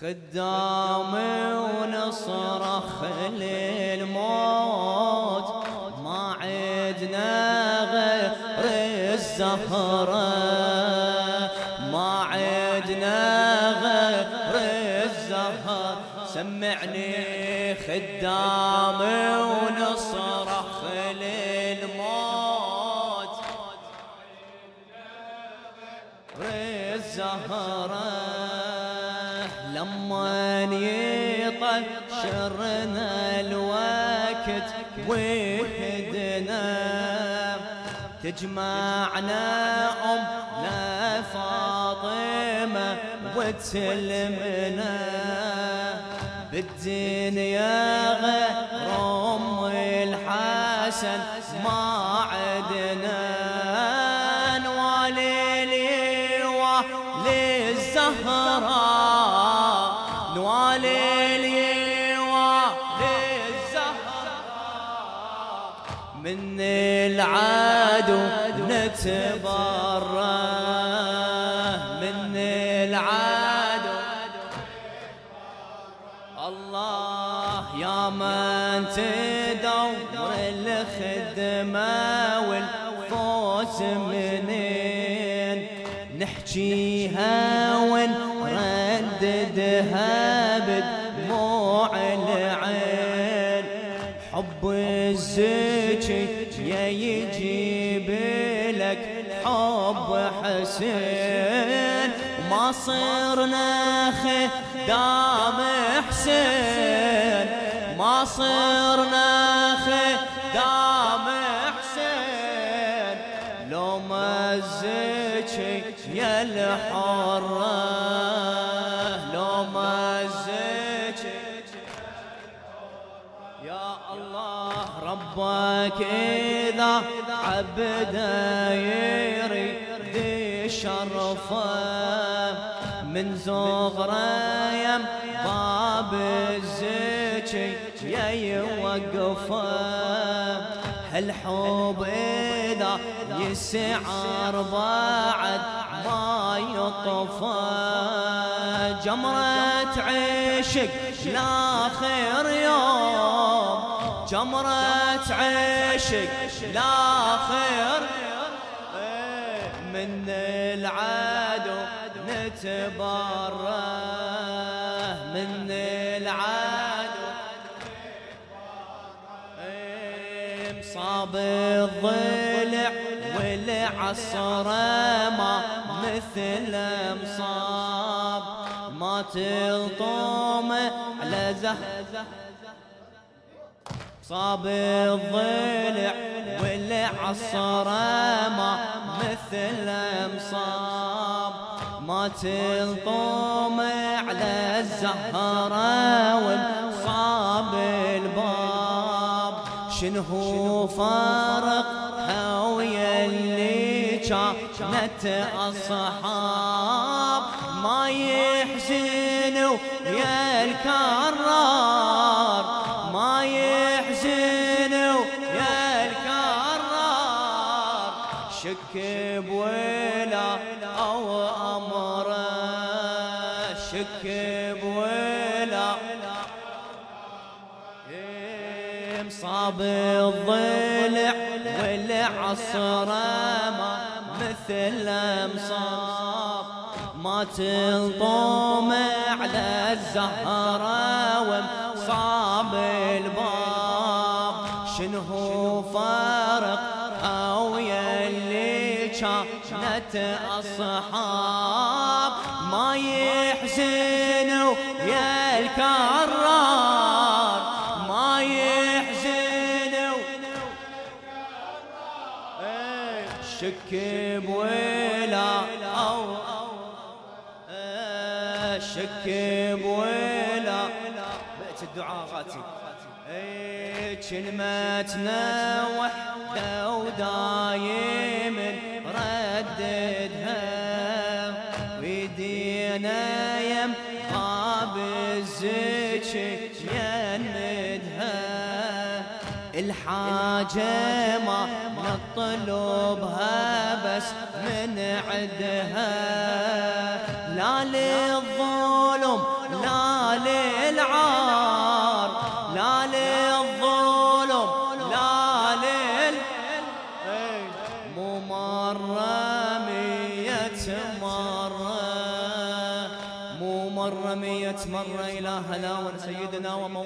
خدامي ونصرخ للموت ما عدنا غير الزهرة ما عدنا غير الزهر. سمعني خدامي ونصرخ للموت الزهره لما يطشرنا الوقت وحدنا. تجمعنا أمنا فاطمة وتسلمنا. بالدنيا غير أم الحسن ما عدنا. للزهراء نوالي ليوة للزهراء من العدو نتبرى من العدو الله يا من تدور الخدمة والفوز منين نحكيها ونرددها بدموع العين حب الزكي يا يجيب لك حب حسين. ما صرنا خدام حسين. ما صرنا خدام حسين. لو ما يا الحرة لو الزكي يا الله ربك إذا عبده يريد شرفه من زغره يم باب الزكي يا يوقفه هالحب إذا يسعر بعد يطفى. جمرة عشق لاخر يوم. جمرة عشق لاخر من العدو نتبرى من العدو مصاب الضلع والعصر ما مثل مصاب. ما تلطم على زهر. صاب الضلع والعصر ما مثل مصاب. ما تلطم على الزهرة وصاب الباب. شنو فارق كانت أصحاب ما يحزنوا يا الكرار. ما يحزنوا يا الكرار. شك بولا أو أمره. شك بولا مصاب الضلع والعصر ما مثل مصاب ما تلطم على الزهرة ومصاب الباب. شنو فارق أو يلي كانت أصحاب؟ ما يحزنوا يا الكرار شك بويلا أو شك بويلا بيت الدعاء غاتي. كلمتنا وحدة ودايم رددها. ويدينا يم غاب الزكي الحاجة ما نطلبها بس من عدها. لا للظلم لا للعار لا للظلم لا لل. مو مرة مية مرة مو مرة. مية مرة إلى هلا سيدنا ومولانا.